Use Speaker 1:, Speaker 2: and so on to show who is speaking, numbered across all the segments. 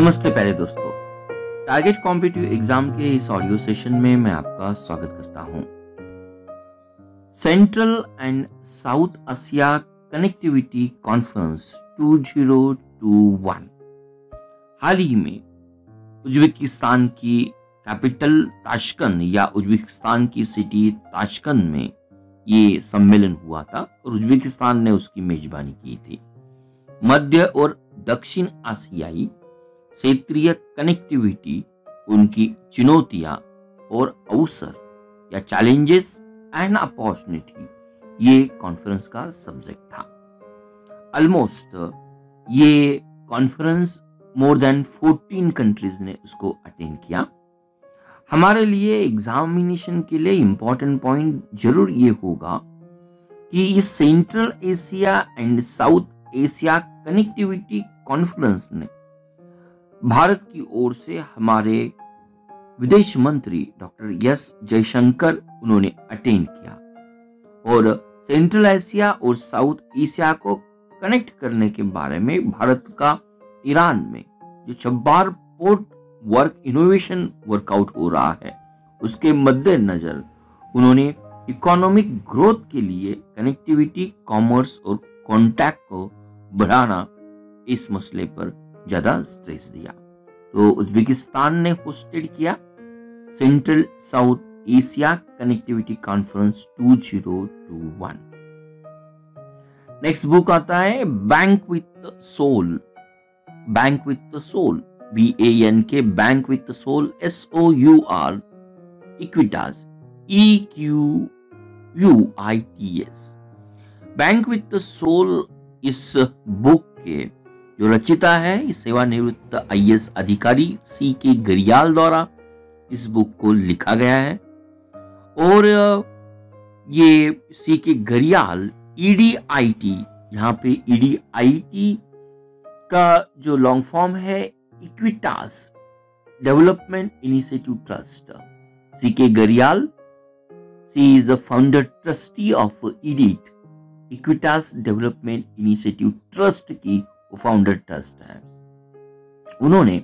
Speaker 1: नमस्ते प्यारे दोस्तों। टारगेट कॉम्पिटिटिव एग्ज़ाम के इस ऑडियो सेशन में मैं आपका स्वागत करता हूँ। Central and south Asia connectivity conference 2021 हाल ही में उज्बेकिस्तान की कैपिटल ताशकन या उज्बेकिस्तान की सिटी ताशकन में ये सम्मेलन हुआ था और उज्बेकिस्तान ने उसकी मेजबानी की थी। मध्य और दक्षिण आसियाई क्षेत्रीय कनेक्टिविटी उनकी चुनौतियाँ और अवसर, या चैलेंजेस एंड अपॉर्चुनिटी ये कॉन्फ्रेंस का सब्जेक्ट था। ऑलमोस्ट ये कॉन्फ्रेंस मोर देन 14 कंट्रीज़ ने उसको अटेंड किया। हमारे लिए एग्जामिनेशन के लिए इंपॉर्टेंट पॉइंट ज़रूर ये होगा कि ये central Asia and south Asia connectivity conference ने भारत की ओर से हमारे विदेश मंत्री डॉक्टर एस जयशंकर उन्होंने अटेंड किया और सेंट्रल एशिया और साउथ एशिया को कनेक्ट करने के बारे में भारत का ईरान में जो Chabahar port work innovation workout हो रहा है, उसके मद्देनजर उन्होंने इकोनॉमिक ग्रोथ के लिए कनेक्टिविटी, कॉमर्स और कॉन्टैक्ट को बढ़ाना इस मसले पर ज़्यादा स्ट्रेस दिया। तो उज्बेकिस्तान ने होस्टेड किया central south Asia connectivity conference 2021 next book आता है bank with soul bank with soul B A N K bank with soul S O U R Equitas E Q U I T S bank with soul इस book के जो रचिता है सेवानिवृत्त I S अधिकारी C K गरियाल द्वारा इस book को लिखा गया है। और ये सी के गरियाल ईडी आई टी यहाँ पे ईडी आई टी का जो लॉन्ग फॉर्म है, Equitas development initiative trust. C K Gariyal, C is the founder trustee of EDIT, Equitas development initiative trust की वो फाउंडर ट्रस्ट है। उन्होंने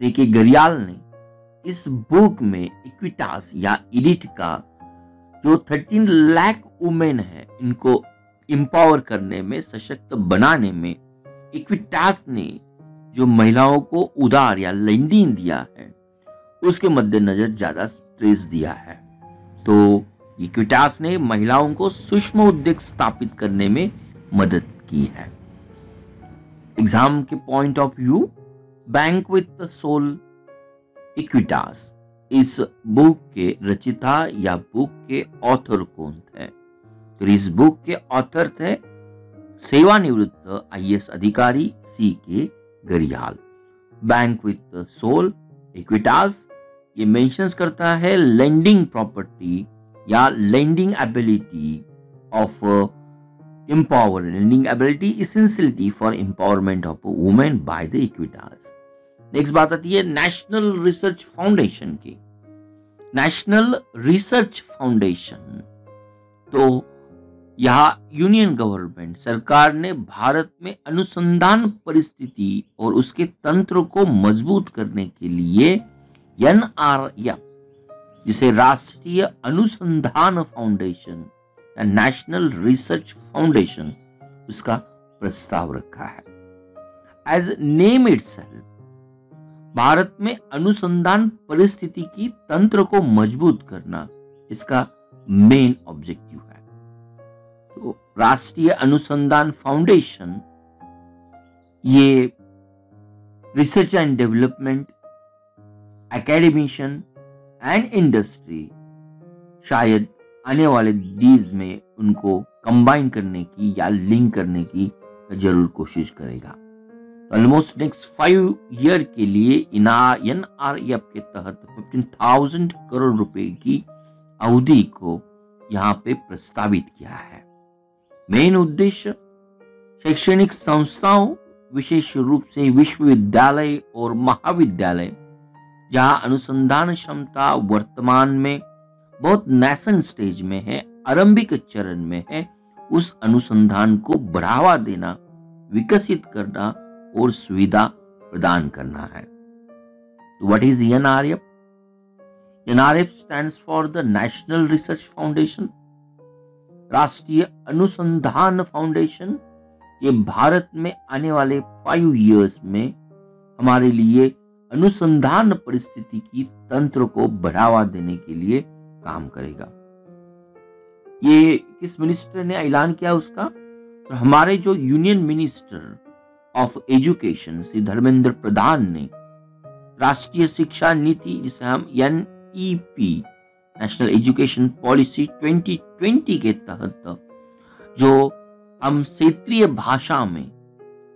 Speaker 1: के गरियाल ने इस बुक में इक्विटास या इडिट का जो 13 लाख वुमेन है, इनको इंपावर करने में, सशक्त बनाने में इक्विटास ने जो महिलाओं को उदार या लेंडिंग दिया है, उसके मद्देनजर ज़्यादा स्ट्रेस दिया है। तो इक्विटास ने महिलाओं को सूक्ष्म उद्योग स्थापित करने में मदद की है। एग्ज़ाम के point of view bank with soul Equitas इस बुक के रचिता या बुक के ऑथर कौन थे तो इस बुक के ऑथर थे सेवानिवृत्त आईएएस अधिकारी C K Gariyal bank with soul Equitas ये मेंशंस करता है लेंडिंग प्रॉपर्टी या lending ability uh, empower lending ability essentiality for empowerment of a woman by the equitas. Next बात आती है नेशनल रिसर्च फाउंडेशन की नेशनल रिसर्च फाउंडेशन तो यहाँ यूनियन गवर्नमेंट सरकार ने भारत में अनुसंधान परिस्थिति और उसके तंत्र को मज़बूत करने के लिए एन आर जिसे राष्ट्रीय अनुसंधान फाउंडेशन नेशनल रिसर्च फाउंडेशन उसका प्रस्ताव रखा है। एज नेम इट भारत में अनुसंधान परिस्थिति की तंत्र को मज़बूत करना इसका मेन ऑब्जेक्टिव है। तो राष्ट्रीय अनुसंधान फाउंडेशन, ये research and development academician and industry शायद आने वाले डीज में उनको कंबाइन करने की या लिंक करने की ज़रूर कोशिश करेगा। ऑलमोस्ट नेक्स्ट फाइव ईयर के लिए एन आर एफ़ के तहत फिफ्टीन थाउज़ेंड करोड़ रुपए की अवधि को यहाँ पे प्रस्तावित किया है। मेन उद्देश्य शैक्षणिक संस्थाओं, विशेष रूप से विश्वविद्यालय और महाविद्यालय, जहाँ अनुसंधान क्षमता वर्तमान में बहुत नेशन स्टेज में है, आरंभिक चरण में है, उस अनुसंधान को बढ़ावा देना, विकसित करना और सुविधा प्रदान करना है। What is NRF NRF stand for the national research foundation राष्ट्रीय अनुसंधान फाउंडेशन ये भारत में आने वाले फाइव इयर्स में हमारे लिए अनुसंधान परिस्थिति की तंत्र को बढ़ावा देने के लिए काम करेगा। ये किस मिनिस्टर ने ऐलान किया उसका? तो हमारे जो union minister of education Shri Dharmendra Pradhan ने राष्ट्रीय शिक्षा नीति, जिसे हम N E national education policy 2020 के तहत, जो हम क्षेत्रीय भाषा में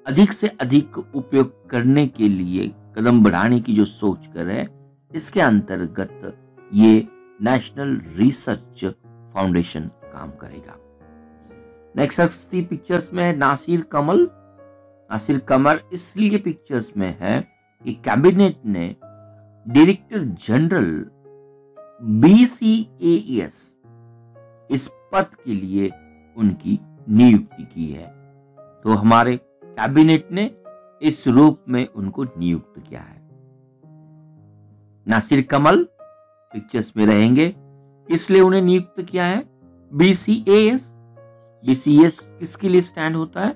Speaker 1: अधिक से अधिक उपयोग करने के लिए कदम बढ़ाने की जो सोच कर है, इसके अंतर्गत ये नेशनल रिसर्च फाउंडेशन काम करेगा। नेक्स्ट पिक्चर्स में है नासिर कमल। नासिर कमर इसलिए पिक्चर्स में है कि कैबिनेट ने डायरेक्टर जनरल बीसीएएस इस पद के लिए उनकी नियुक्ति की है। तो हमारे कैबिनेट ने इस रूप में उनको नियुक्त किया है। नासिर कमल पिक्चर्स में रहेंगे। इसलिए उन्हें नियुक्त किया है बीसीएस बीसीएस किसके लिए स्टैंड होता है?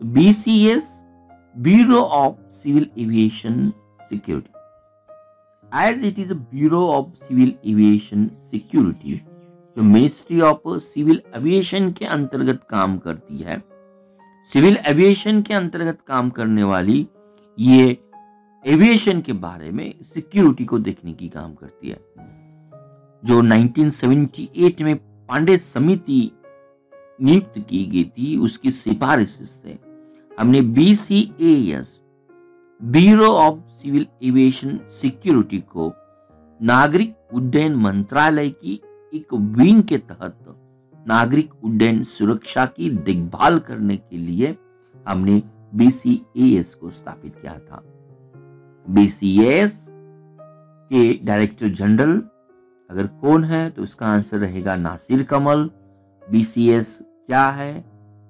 Speaker 1: BCS bureau of civil aviation security as it is bureau of civil aviation security जो मिनिस्ट्री ऑफ़ सिविल एविएशन के अंतर्गत काम करती है। सिविल एविएशन के अंतर्गत काम करने वाली ये एविएशन के बारे में सिक्योरिटी को देखने की काम करती है। जो 1978 में पांडे समिति नियुक्त की गई थी, उसकी सिफारिश से हमने B C S bureau of civil aviation security को नागरिक उड्डयन मंत्रालय की एक विंग के तहत नागरिक उड्डयन सुरक्षा की देखभाल करने के लिए हमने बीसीएस को स्थापित किया था। बीसीएस के डायरेक्टर जनरल अगर कौन है तो इसका आंसर रहेगा नासिर कमल। बीसीएस क्या है?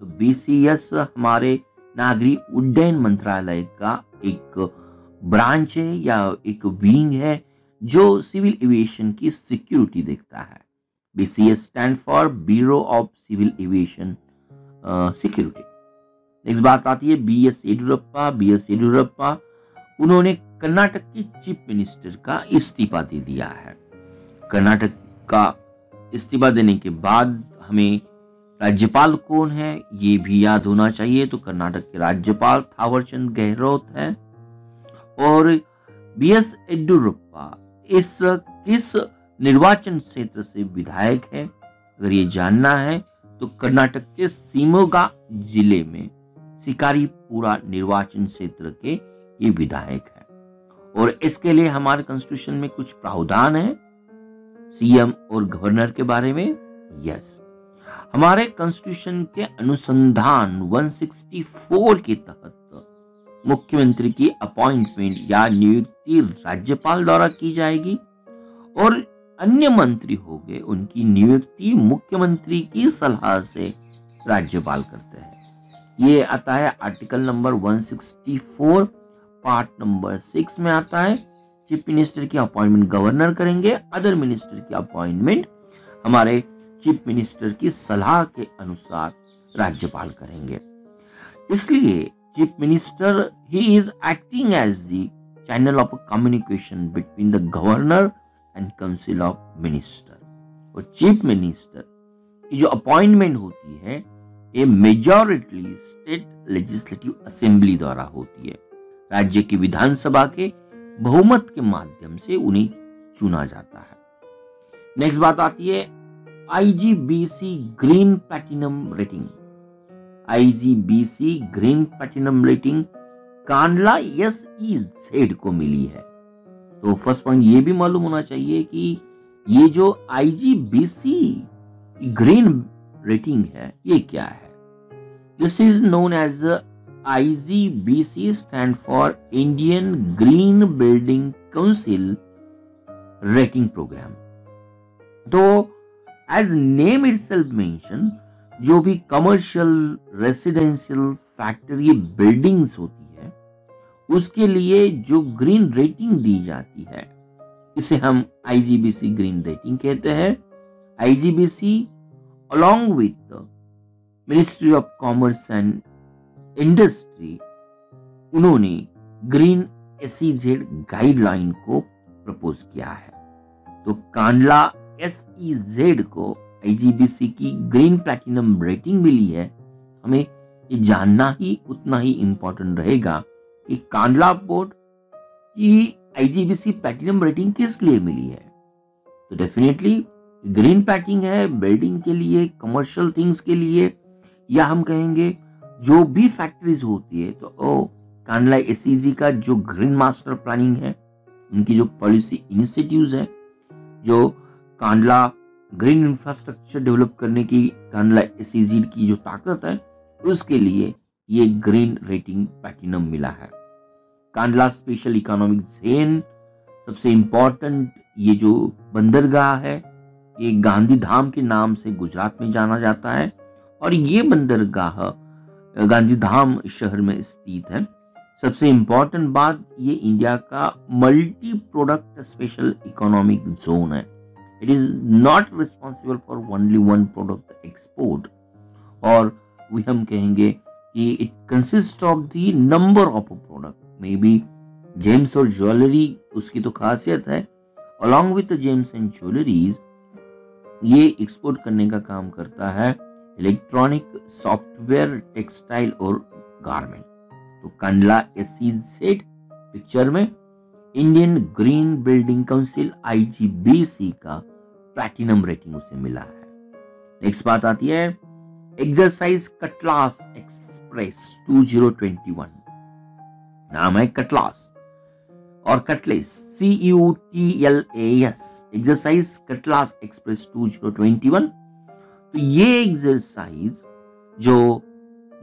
Speaker 1: तो बीसीएस हमारे नागरी उड्डयन मंत्रालय का एक ब्रांच है या एक विंग है जो सिविल एविएशन की सिक्योरिटी देखता है। BCS stand for bureau of civil aviation security next बात आती है B S Yediyurappa B S Yediyurappa उन्होंने कर्नाटक के चीफ मिनिस्टर का इस्तीफा दे दिया है। कर्नाटक का इस्तीफा देने के बाद हमें राज्यपाल कौन है, ये भी याद होना चाहिए। तो कर्नाटक के राज्यपाल थावरचंद गहलोत है और बी एस येडियुरप्पा इस किस निर्वाचन क्षेत्र से विधायक है, अगर ये जानना है तो कर्नाटक के सीमोगा ज़िले में शिकारीपुरा निर्वाचन क्षेत्र के ये विधायक है। और इसके लिए हमारे कॉन्स्टिट्यूशन में कुछ प्रावधान है। सीएम और गवर्नर के बारे में यस हमारे कॉन्स्टिट्यूशन के अनुसंधान 164 के तहत मुख्यमंत्री की अपॉइंटमेंट या नियुक्ति राज्यपाल द्वारा की जाएगी और अन्य मंत्री हो गए उनकी नियुक्ति मुख्यमंत्री की सलाह से राज्यपाल करते हैं। ये आता है article number 164 part number six में आता है। चीफ मिनिस्टर की अपॉइंटमेंट गवर्नर करेंगे, अदर मिनिस्टर की अपॉइंटमेंट हमारे चीफ मिनिस्टर की सलाह के अनुसार राज्यपाल करेंगे। इसलिए chief minister he is acting as the channel of communication between the governor and council of minister. और चीफ मिनिस्टर की जो अपॉइंटमेंट होती है, ये मेजॉरिटी स्टेट लेजिस्लेटिव असेंबली द्वारा होती है। राज्य की विधानसभा के बहुमत के माध्यम से उन्हें चुना जाता है। नेक्स्ट बात आती है IGBC green platinum rating IGBC green platinum rating Kandla S E Z को मिली है। तो फ़र्स्ट पॉइंट ये भी मालूम होना चाहिए कि ये जो आईजीबीसी ग्रीन रेटिंग है, ये क्या है? This is known as IGBC stand for Indian green building council rating program तो एज नेम इट सेल्फ जो भी कमर्शियल रेसिडेंशियल फैक्ट्री बिल्डिंग्स होती है, उसके लिए जो ग्रीन रेटिंग दी जाती है, इसे हम आईजीबीसी ग्रीन रेटिंग कहते हैं। IGBC along with ministry of commerce and industry उन्होंने ग्रीन एसईजेड गाइडलाइन को प्रपोज किया है। तो कांडला एसईजेड को आईजीबीसी की ग्रीन प्लैटिनम रेटिंग मिली है। हमें ये जानना ही उतना ही इंपॉर्टेंट रहेगा कि कांडला पोर्ट की आईजीबीसी प्लैटिनम रेटिंग किस लिए मिली है। तो डेफिनेटली ग्रीन पैटिंग है बिल्डिंग के लिए कमर्शियल थिंग्स के लिए, या हम कहेंगे जो भी फैक्ट्रीज होती है तो ओ, कांडला एसीजी का जो ग्रीन मास्टर प्लानिंग है, उनकी जो पॉलिसी इनिशिएटिव्स है, जो कांडला ग्रीन इंफ्रास्ट्रक्चर डेवलप करने की, कांडला एसीजी की जो ताकत है, उसके लिए ये ग्रीन रेटिंग प्लैटिनम मिला है। कांडला स्पेशल इकोनॉमिक जेन सबसे इम्पोर्टेंट ये जो बंदरगाह है, ये गांधी धाम के नाम से गुजरात में जाना जाता है, और ये बंदरगाह गांधी धाम शहर में स्थित है। सबसे इंपॉर्टेंट बात ये इंडिया का multi product special economic zone है। It is not responsible for only one product export और वही हम कहेंगे कि it consist of the number of product may be gems और ज्वेलरी उसकी तो खासियत है। Along with gems and jewelleries ये एक्सपोर्ट करने का काम करता है। इलेक्ट्रॉनिक सॉफ्टवेयर, टेक्सटाइल और गारमेंट। तो कंडला सेट पिक्चर में Indian green building council, IGBC का प्लैटिनम रेटिंग उसे मिला है। नेक्स्ट बात आती है, एक्सरसाइज कटलास एक्सप्रेस 2021 नाम है कटलास और Cutlass C U T L S exercise Cutlass Express 2021 तो ये एक्सरसाइज जो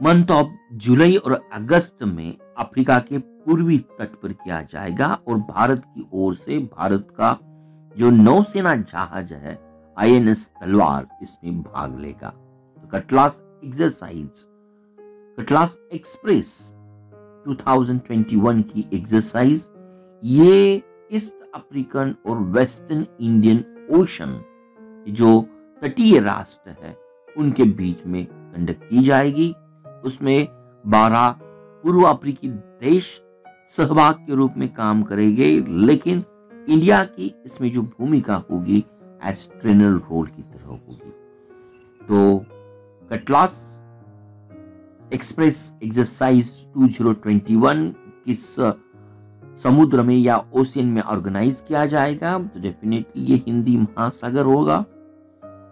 Speaker 1: मंथ ऑफ़ जुलाई और अगस्त में अफ्रीका के पूर्वी तट पर किया जाएगा और भारत की ओर से भारत का जो नौसेना जहाज़ है आईएनएस तलवार, इसमें भाग लेगा। तो कटलास एक्सरसाइज कटलास एक्सप्रेस 2021 की एक्सरसाइज ये ईस्ट अफ्रीकन और वेस्टर्न इंडियन ओशन जो तटीय राष्ट्र है, उनके बीच में कंडक्ट की जाएगी। उसमें बारह पूर्व अफ्रीकी देश सहभाग के रूप में काम करेंगे, लेकिन इंडिया की इसमें जो भूमिका होगी एज ट्रेनर रोल की तरह होगी। तो कटलास एक्सप्रेस एक्सरसाइज 2021 किस समुद्र में या ओशियन में ऑर्गेनाइज किया जाएगा? तो डेफिनेटली ये हिंदी महासागर होगा।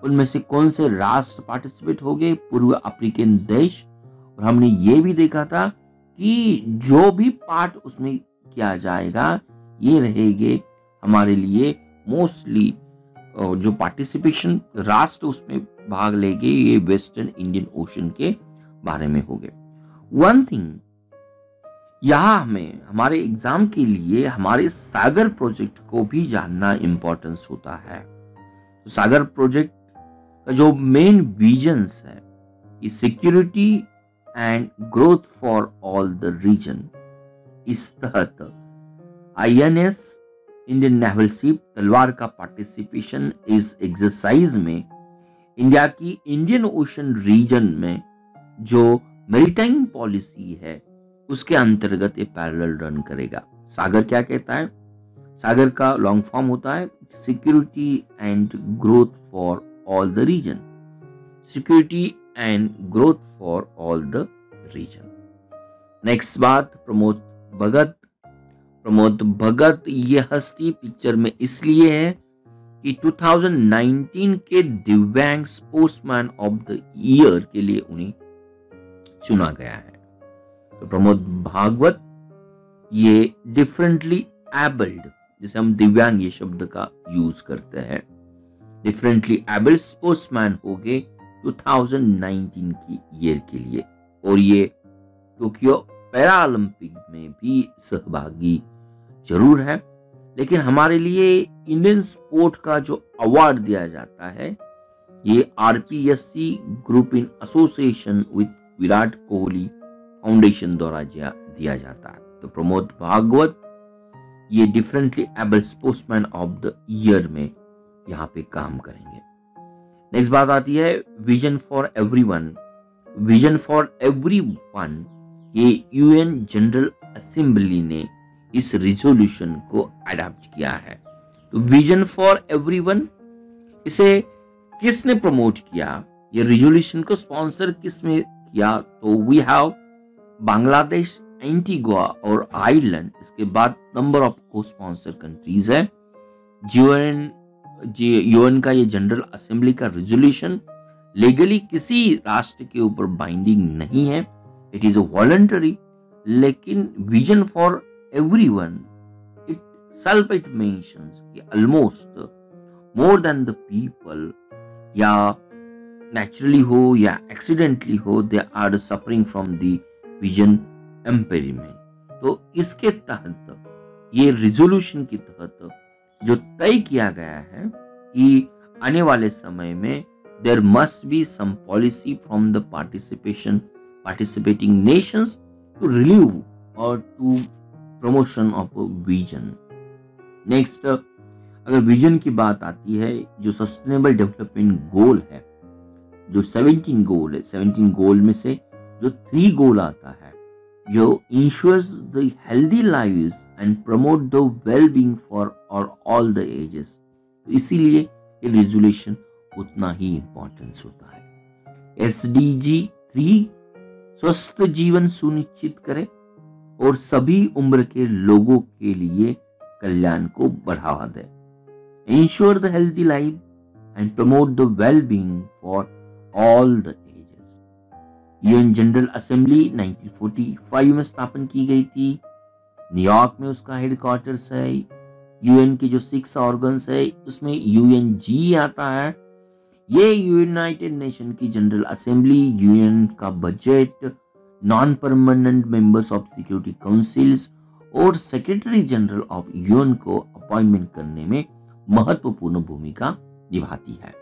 Speaker 1: उनमें से कौन से राष्ट्र पार्टिसिपेट हो गए? पूर्व अफ्रीकन देश। और हमने ये भी देखा था कि जो भी पार्ट उसमें किया जाएगा, ये रहेंगे हमारे लिए मोस्टली जो पार्टिसिपेशन राष्ट्र उसमें भाग लेंगे, ये वेस्टर्न इंडियन ओशन के बारे में हो गए। वन थिंग यहाँ हमें, हमारे एग्ज़ाम के लिए, हमारे सागर प्रोजेक्ट को भी जानना इम्पोर्टेंस होता है। तो सागर प्रोजेक्ट जो मेन विजन्स है कि security and growth for all the region इस तहत आईएनएस इंडियन नेवल शिप तलवार का पार्टिसिपेशन इस एक्सरसाइज में इंडिया की इंडियन ओशन रीजन में जो मेरीटाइम पॉलिसी है, उसके अंतर्गत ये पैरेलल रन करेगा। सागर क्या कहता है? सागर का लॉन्ग फॉर्म होता है security and growth for all the region security and growth for all the region next बात, प्रमोद भगत। प्रमोद भगत ये हस्ती पिक्चर में इसलिए है कि 2019 के दिव्यांग स्पोर्ट्समैन ऑफ़ द ईयर के लिए उन्हें चुना गया है। तो प्रमोद भागवत, ये डिफरेंटली एबल्ड जिसे हम दिव्यांग ये शब्द का यूज़ करते हैं। डिफरेंटली एबल्ड स्पोर्ट्समैन हो गए 2019 की ईयर के लिए। और ये टोक्यो पैरा ओलंपिक में भी सहभागी ज़रूर है। लेकिन हमारे लिए इंडियन स्पोर्ट का जो अवार्ड दिया जाता है, ये R P S C group in association with Virat Kohli foundation द्वारा दिया जाता है। तो प्रमोद भागवत, ये differently able sportsman of the year में यहाँ पे काम करेंगे। नेक्स्ट बात आती है vision for everyone vision for everyone ये यूएन जनरल असेंबली ने इस रिजोल्यूशन को अडॉप्ट किया है। तो विजन फॉर एवरीवन इसे किसने प्रमोट किया? ये रिजोल्यूशन को स्पॉन्सर किसने किया? तो वी हैव बांग्लादेश एंटीगुआ और आयरलैंड इसके बाद नंबर ऑफ़ को स्पॉन्सर कंट्रीज़ है यूएन यूएन का ये जनरल असेंबली का रेजोल्यूशन लीगली किसी राष्ट्र के ऊपर बाइंडिंग नहीं है। इट इज़ अ वॉलंटरी लेकिन vision for everyone itself it कि almost more than the people या नेचुरली हो, या एक्सीडेंटली हो they are suffering from the vision impairment तो इसके तहत, ये रिजोल्यूशन के तहत जो तय किया गया है कि आने वाले समय में there must be some policy from the participation participating nations to relieve और to promotion of vision next अगर विजन की बात आती है, जो सस्टेनेबल डेवलपमेंट गोल है, जो 17 गोल है 17 गोल में से जो थ्री गोल आता है जो ensures the healthy live and promote the well being for और ऑल द एजेस इसीलिए ये रेजोल्यूशन उतना ही इंपॉर्टेंस होता है। एस डी जी थ्री स्वस्थ जीवन सुनिश्चित करे और सभी उम्र के लोगों के लिए कल्याण को बढ़ावा दे। Ensure the healthy life and promote the well being for all the UN general assembly 1945 में स्थापन की गई थी। न्यूयॉर्क में उसका हेडक्वार्टर्स है। यूएन के जो सिक्स ऑर्गन्स है, उसमें यूएन आता है। ये यूनाइटेड नेशन की जनरल असेंबली यूएन का budget non permanent members of security councils और सेक्रेटरी जनरल ऑफ़ यूएन को अपॉइंटमेंट करने में महत्वपूर्ण भूमिका निभाती है।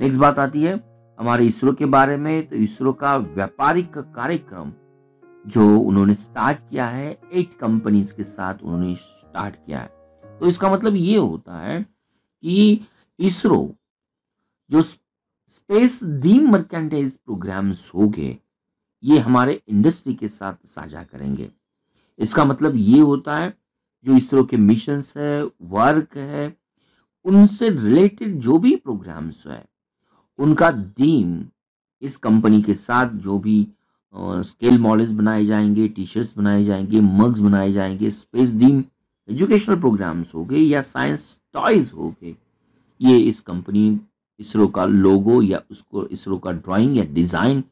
Speaker 1: नेक्स्ट बात आती है। हमारे इसरो के बारे में तो इसरो का व्यापारिक कार्यक्रम जो उन्होंने स्टार्ट किया है एट कंपनीज़ के साथ उन्होंने स्टार्ट किया है। तो इसका मतलब ये होता है कि इसरो जो स्पेस डीम मर्केंटाइज प्रोग्राम्स हो गए ये हमारे इंडस्ट्री के साथ साझा करेंगे। इसका मतलब ये होता है, जो इसरो के मिशंस है वर्क है, उनसे रिलेटेड जो भी प्रोग्राम्स है उनका दीम इस कंपनी के साथ जो भी स्केल मॉडल्स बनाए जाएँगे टी शर्ट्स बनाए जाएँगे मग्स बनाए जाएँगे स्पेस दीम एजुकेशनल प्रोग्राम्स हो गए या साइंस टॉयज हो गए, ये इस कंपनी इसरो का लोगो या उसको इसरो का ड्राइंग या डिज़ाइन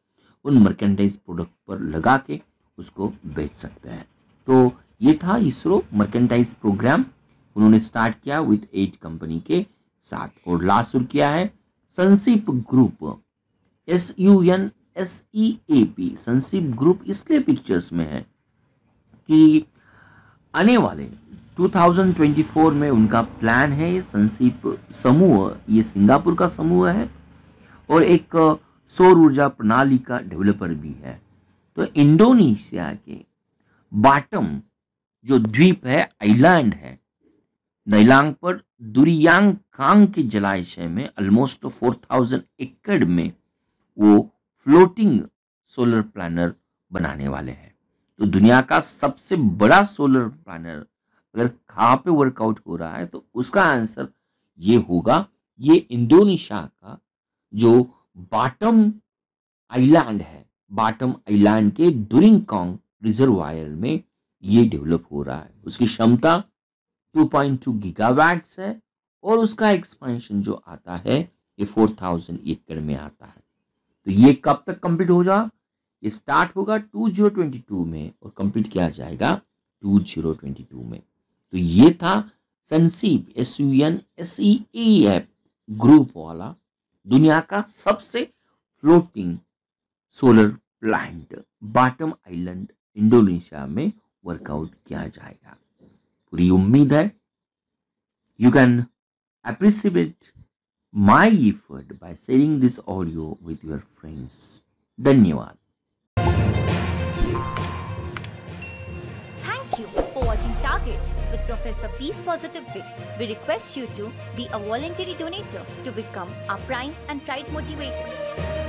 Speaker 1: उन मर्केंटाइज प्रोडक्ट पर लगा के उसको बेच सकते हैं। तो ये था इसरो मर्केंटाइज प्रोग्राम उन्होंने स्टार्ट किया विथ एट कंपनी के साथ और लास्ट क्या है। Sunseap group S U N S E A P Sunseap group इसलिए पिक्चर्स में है कि आने वाले 2024 में उनका प्लान है ये संसिप समूह, ये सिंगापुर का समूह है और एक सौर ऊर्जा प्रणाली का डेवलपर भी है। तो इंडोनेशिया के बाटम जो द्वीप है आइलैंड है नैलांग पर दुरियांग कांग के जलाशय में ऑलमोस्ट फोर थाउज़ेंड एकड़ में, वो फ्लोटिंग सोलर प्लानर बनाने वाले हैं। तो दुनिया का सबसे बड़ा सोलर प्लानर अगर कहाँ पे वर्कआउट हो रहा है तो उसका आंसर ये होगा, ये इंडोनेशिया का जो बाटम आइलैंड है बाटम आइलैंड के डूरिंग कॉन्ग रिजर्वायर में ये डेवलप हो रहा है। उसकी क्षमता 2.2 गीगावाट्स है और उसका एक्सपेंशन जो आता है, ये 4000 एकड़ में आता है। तो ये कब तक कंप्लीट हो जा ये स्टार्ट होगा 2022 में और कंप्लीट किया जाएगा 2022 में। तो ये था Sunseap S U N S E F group वाला दुनिया का सबसे floating solar plant Batam island Indonesia में वर्कआउट किया जाएगा। Ryumi that you can appreciate my effort by sharing this audio with your friends. Dhanyavad.
Speaker 2: Thank you for watching Target with Professor Peace Positive We request you to be a voluntary donator to become our prime and tried motivator.